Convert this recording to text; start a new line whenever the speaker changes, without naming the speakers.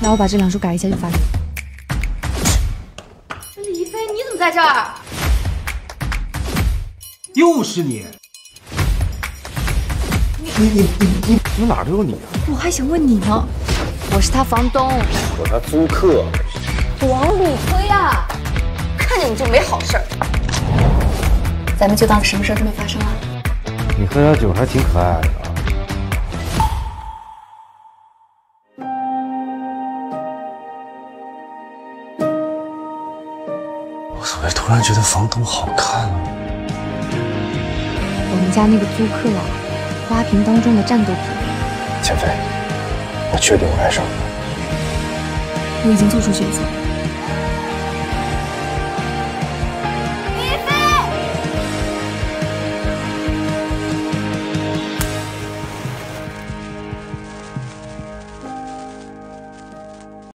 那我把这两书改一下就发给你。
李飞，你怎么在这儿？
又是你！你你你你怎么哪都有你啊？
我还想问你呢，我是他房东，
我他租客。
王李逵啊，看见你就没好事儿。咱们就当什么事都没发生啊。
你喝点酒还挺可爱的。我怎么突然觉得房东好看啊？
我们家那个租客啊，花瓶当中的战斗品。
钱飞，我确定我爱上你了。
我已经做出选择。